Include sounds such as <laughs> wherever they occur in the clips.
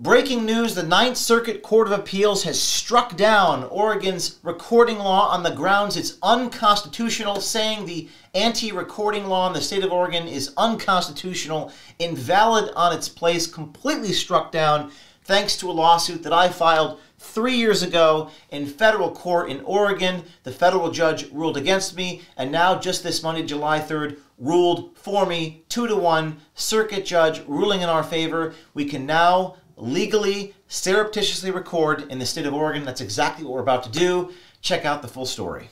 Breaking news the Ninth Circuit Court of Appeals has struck down Oregon's recording law on the grounds it's unconstitutional, saying the anti recording law in the state of Oregon is unconstitutional, invalid on its place, completely struck down thanks to a lawsuit that I filed three years ago in federal court in Oregon. The federal judge ruled against me, and now, just this Monday, July 3rd, ruled for me, two to one, circuit judge ruling in our favor. We can now legally, surreptitiously record in the state of Oregon. That's exactly what we're about to do. Check out the full story.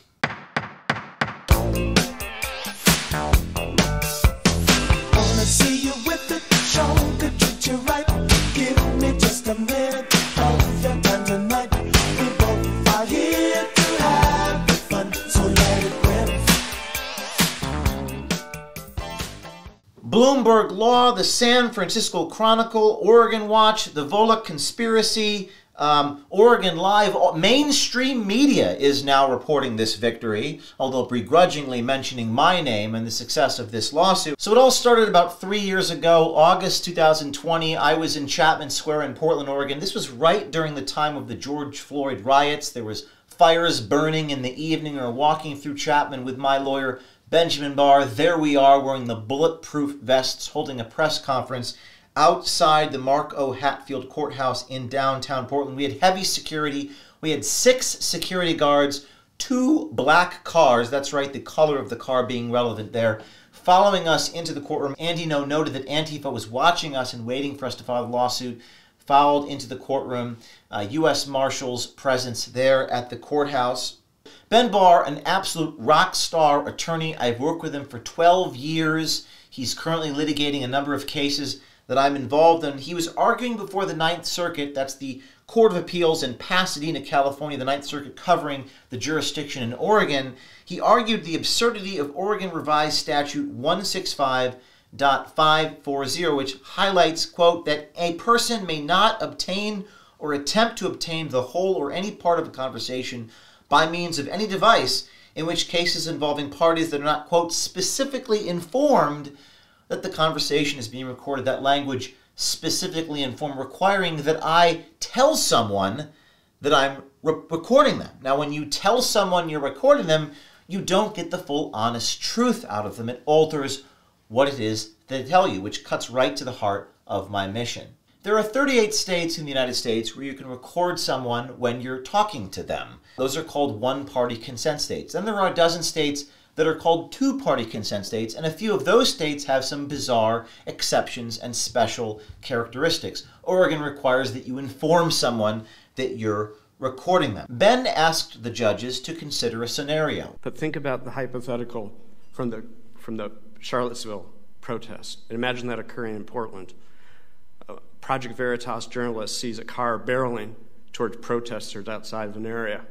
Bloomberg Law, the San Francisco Chronicle, Oregon Watch, the Volokh Conspiracy, um, Oregon Live, mainstream media is now reporting this victory, although begrudgingly mentioning my name and the success of this lawsuit. So it all started about three years ago, August 2020. I was in Chapman Square in Portland, Oregon. This was right during the time of the George Floyd riots. There was fires burning in the evening or walking through Chapman with my lawyer Benjamin Barr. There we are wearing the bulletproof vests, holding a press conference outside the Mark O. Hatfield Courthouse in downtown Portland. We had heavy security. We had six security guards, two black cars. That's right, the color of the car being relevant there. Following us into the courtroom, Andy Ngo noted that Antifa was watching us and waiting for us to file the lawsuit. Followed into the courtroom, uh, U.S. Marshals' presence there at the courthouse. Ben Barr, an absolute rock star attorney. I've worked with him for 12 years. He's currently litigating a number of cases that I'm involved in. He was arguing before the Ninth Circuit, that's the Court of Appeals in Pasadena, California, the Ninth Circuit covering the jurisdiction in Oregon. He argued the absurdity of Oregon Revised Statute 165.540, which highlights, quote, that a person may not obtain or attempt to obtain the whole or any part of a conversation by means of any device, in which cases involving parties that are not, quote, specifically informed that the conversation is being recorded. That language specifically informed, requiring that I tell someone that I'm re- recording them. Now, when you tell someone you're recording them, you don't get the full honest truth out of them. It alters what it is they tell you, which cuts right to the heart of my mission. There are 38 states in the United States where you can record someone when you're talking to them. Those are called one party consent states. Then there are a dozen states that are called two party consent states, and a few of those states have some bizarre exceptions and special characteristics. Oregon requires that you inform someone that you're recording them. Ben asked the judges to consider a scenario. But think about the hypothetical from the, from the Charlottesville protest. Imagine that occurring in Portland. Project Veritas journalist sees a car barreling towards protesters outside of an area.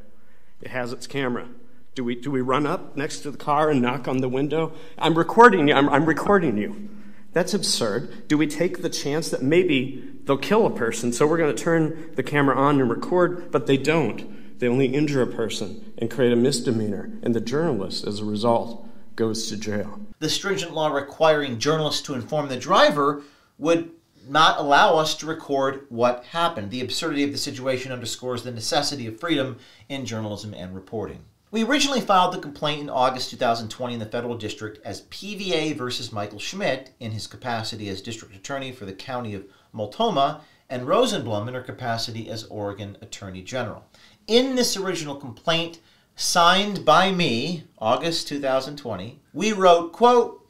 It has its camera. Do we, do we run up next to the car and knock on the window? I'm recording you. I'm, I'm recording you. That's absurd. Do we take the chance that maybe they'll kill a person, so we're going to turn the camera on and record, but they don't. They only injure a person and create a misdemeanor, and the journalist, as a result, goes to jail. The stringent law requiring journalists to inform the driver would not allow us to record what happened. The absurdity of the situation underscores the necessity of freedom in journalism and reporting. We originally filed the complaint in August 2020 in the federal district as PVA versus Michael Schmidt in his capacity as district attorney for the county of Multnomah and Rosenblum in her capacity as Oregon Attorney General. In this original complaint, signed by me, August 2020, we wrote, quote,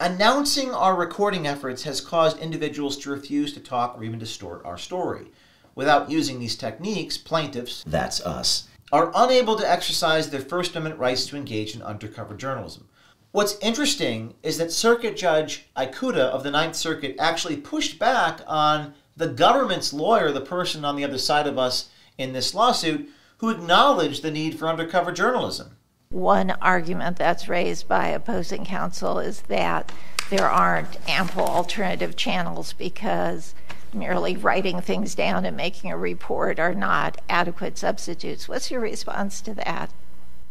Announcing our recording efforts has caused individuals to refuse to talk or even distort our story. Without using these techniques, plaintiffs, that's us, are unable to exercise their First Amendment rights to engage in undercover journalism. What's interesting is that Circuit Judge Ikuta of the Ninth Circuit actually pushed back on the government's lawyer, the person on the other side of us in this lawsuit, who acknowledged the need for undercover journalism. One argument that's raised by opposing counsel is that there aren't ample alternative channels because merely writing things down and making a report are not adequate substitutes. What's your response to that?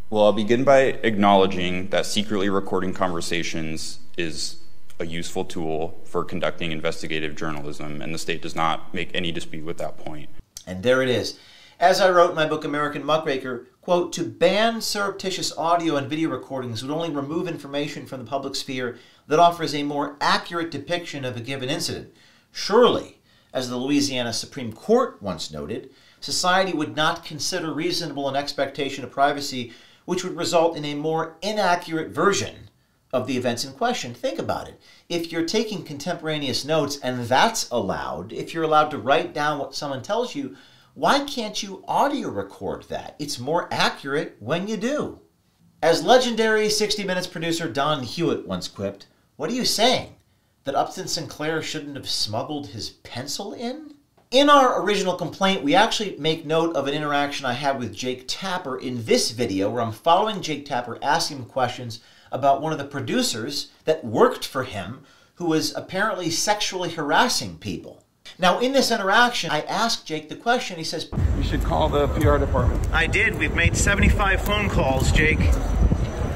Well, I'll begin by acknowledging that secretly recording conversations is a useful tool for conducting investigative journalism, and the state does not make any dispute with that point. And there it is. As I wrote in my book American Muckraker, quote, to ban surreptitious audio and video recordings would only remove information from the public sphere that offers a more accurate depiction of a given incident. Surely, as the Louisiana Supreme Court once noted, society would not consider reasonable an expectation of privacy which would result in a more inaccurate version of the events in question. Think about it. If you're taking contemporaneous notes and that's allowed, if you're allowed to write down what someone tells you, why can't you audio record that? It's more accurate when you do. As legendary 60 Minutes producer Don Hewitt once quipped, What are you saying? That Upton Sinclair shouldn't have smuggled his pencil in? In our original complaint, we actually make note of an interaction I had with Jake Tapper in this video where I'm following Jake Tapper asking him questions about one of the producers that worked for him who was apparently sexually harassing people. Now, in this interaction, I asked Jake the question. He says, You should call the PR department. I did. We've made 75 phone calls, Jake.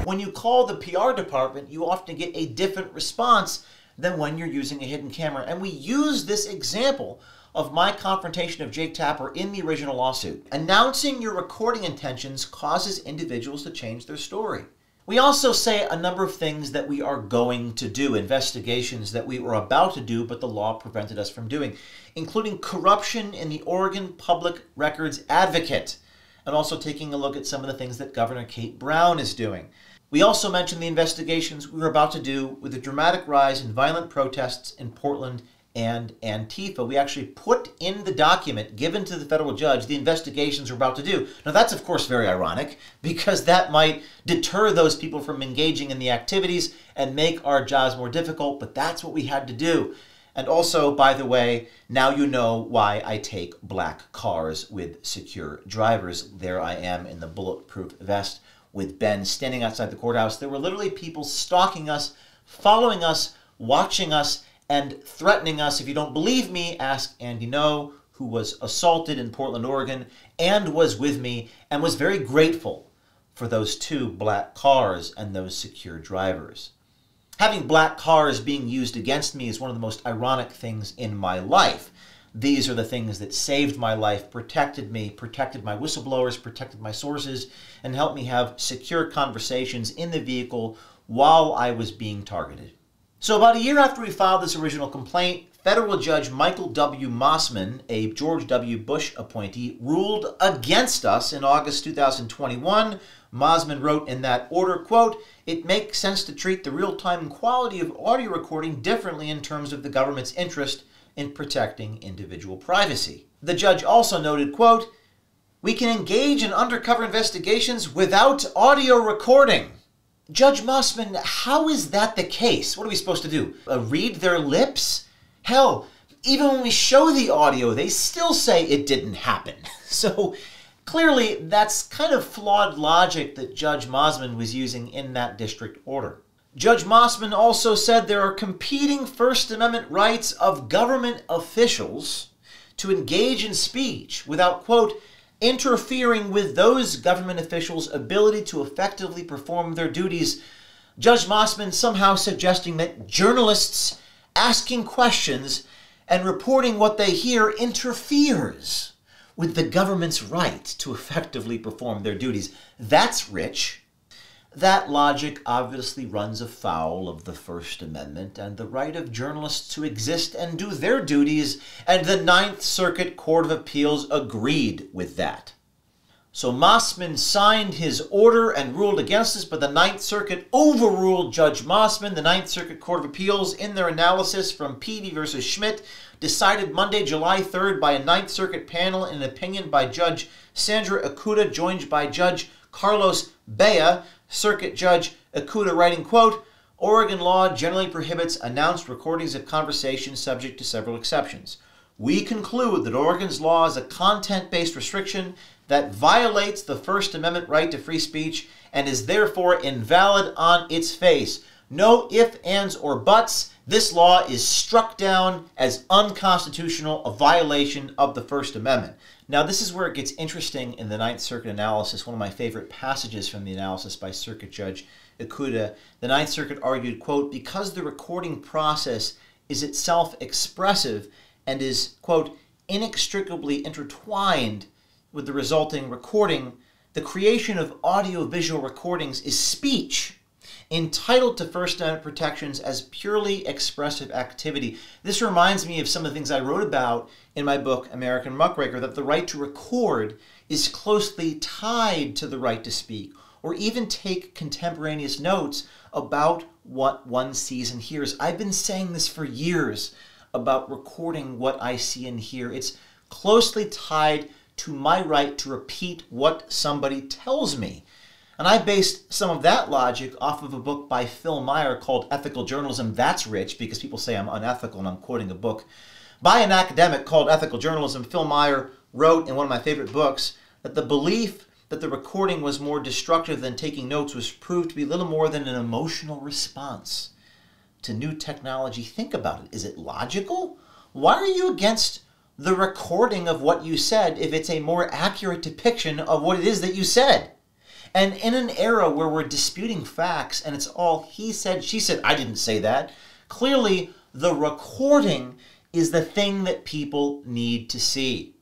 When you call the PR department, you often get a different response than when you're using a hidden camera. And we use this example of my confrontation of Jake Tapper in the original lawsuit. Announcing your recording intentions causes individuals to change their story. We also say a number of things that we are going to do, investigations that we were about to do, but the law prevented us from doing, including corruption in the Oregon Public Records Advocate, and also taking a look at some of the things that Governor Kate Brown is doing. We also mentioned the investigations we were about to do with the dramatic rise in violent protests in Portland and Antifa. We actually put in the document given to the federal judge the investigations we're about to do. Now, that's of course very ironic <laughs> because that might deter those people from engaging in the activities and make our jobs more difficult, but that's what we had to do. And also, by the way, now you know why I take black cars with secure drivers. There I am in the bulletproof vest with Ben standing outside the courthouse. There were literally people stalking us, following us, watching us and threatening us. If you don't believe me, ask Andy Ngo, who was assaulted in Portland, Oregon, and was with me and was very grateful for those two black cars and those secure drivers. Having black cars being used against me is one of the most ironic things in my life. These are the things that saved my life, protected me, protected my whistleblowers, protected my sources, and helped me have secure conversations in the vehicle while I was being targeted. So, about a year after we filed this original complaint, federal judge Michael W. Mosman, a George W. Bush appointee, ruled against us in August 2021. Mosman wrote in that order, quote, it makes sense to treat the real-time quality of audio recording differently in terms of the government's interest in protecting individual privacy. The judge also noted, quote, we can engage in undercover investigations without audio recording. Judge Mosman, how is that the case? What are we supposed to do? Uh, read their lips? Hell, even when we show the audio, they still say it didn't happen. <laughs> So clearly, that's kind of flawed logic that Judge Mosman was using in that district order. Judge Mosman also said there are competing First Amendment rights of government officials to engage in speech without, quote, interfering with those government officials' ability to effectively perform their duties. Judge Mosman somehow suggesting that journalists asking questions and reporting what they hear interferes with the government's right to effectively perform their duties. That's rich. That logic obviously runs afoul of the First Amendment and the right of journalists to exist and do their duties, and the Ninth Circuit Court of Appeals agreed with that. So Mosman signed his order and ruled against us, but the Ninth Circuit overruled Judge Mosman. The Ninth Circuit Court of Appeals, in their analysis from Peavy versus Schmidt, decided Monday, July 3rd by a Ninth Circuit panel in an opinion by Judge Sandra Ikuta, joined by Judge Carlos Bea, Circuit Judge Ikuta writing, quote, Oregon law generally prohibits announced recordings of conversations subject to several exceptions. We conclude that Oregon's law is a content-based restriction that violates the First Amendment right to free speech and is therefore invalid on its face. No ifs, ands, or buts. This law is struck down as unconstitutional, a violation of the First Amendment. Now, this is where it gets interesting in the Ninth Circuit analysis. One of my favorite passages from the analysis by Circuit Judge Ikuta, the Ninth Circuit argued, quote, because the recording process is itself expressive and is, quote, inextricably intertwined with the resulting recording, the creation of audiovisual recordings is speech entitled to First Amendment protections as purely expressive activity. This reminds me of some of the things I wrote about in my book, American Muckraker, that the right to record is closely tied to the right to speak, or even take contemporaneous notes about what one sees and hears. I've been saying this for years about recording what I see and hear. It's closely tied to my right to repeat what somebody tells me. And I based some of that logic off of a book by Phil Meyer called Ethical Journalism That's Rich, because people say I'm unethical and I'm quoting a book by an academic called Ethical Journalism. Phil Meyer wrote in one of my favorite books that the belief that the recording was more destructive than taking notes was proved to be little more than an emotional response to new technology. Think about it. Is it logical? Why are you against the recording of what you said if it's a more accurate depiction of what it is that you said? And in an era where we're disputing facts and it's all he said, she said, I didn't say that, clearly the recording is the thing that people need to see.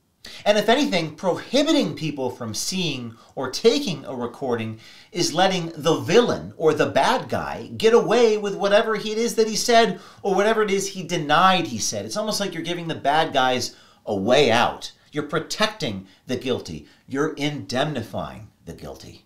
And if anything, prohibiting people from seeing or taking a recording is letting the villain or the bad guy get away with whatever he it is that he said or whatever it is he denied he said. It's almost like you're giving the bad guys a way out. You're protecting the guilty, you're indemnifying the guilty.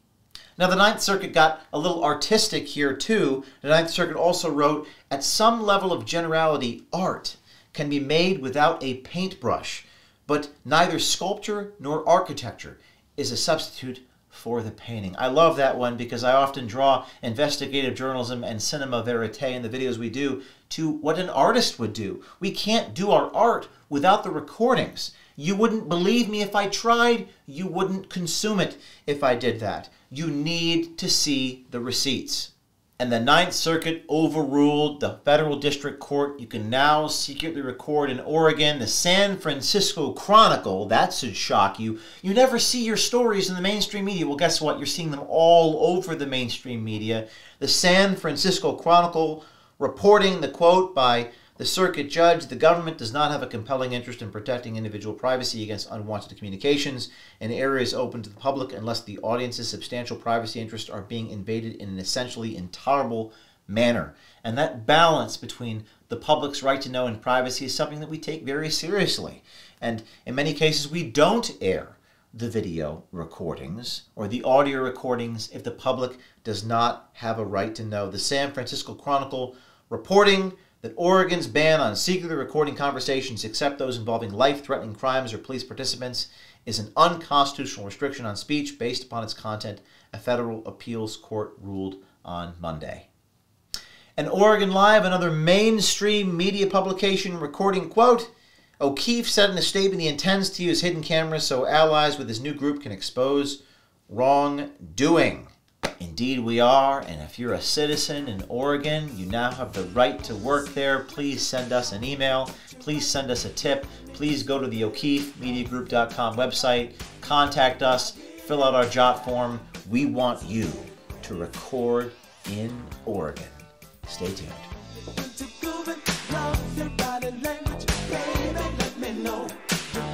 Now, the Ninth Circuit got a little artistic here, too. The Ninth Circuit also wrote At some level of generality, art can be made without a paintbrush, but neither sculpture nor architecture is a substitute for the painting. I love that one because I often draw investigative journalism and cinema verite in the videos we do to what an artist would do. We can't do our art without the recordings. You wouldn't believe me if I tried. You wouldn't consume it if I did that you need to see the receipts. And the Ninth Circuit overruled the federal district court. You can now secretly record in Oregon. The San Francisco Chronicle, that should shock you. You never see your stories in the mainstream media. Well, guess what? You're seeing them all over the mainstream media. The San Francisco Chronicle reporting the quote by the circuit judge, the government does not have a compelling interest in protecting individual privacy against unwanted communications in areas open to the public unless the audience's substantial privacy interests are being invaded in an essentially intolerable manner. And that balance between the public's right to know and privacy is something that we take very seriously. And in many cases, we don't air the video recordings or the audio recordings if the public does not have a right to know. The San Francisco Chronicle reporting that Oregon's ban on secretly recording conversations except those involving life threatening crimes or police participants is an unconstitutional restriction on speech based upon its content, a federal appeals court ruled on Monday. And Oregon Live, another mainstream media publication, recording quote, O'Keefe said in a statement he intends to use hidden cameras so allies with his new group can expose wrongdoing. Indeed, we are. And if you're a citizen in Oregon, you now have the right to work there. Please send us an email. Please send us a tip. Please go to the O'KeefeMediaGroup.com website, contact us, fill out our Jotform. We want you to record in Oregon. Stay tuned.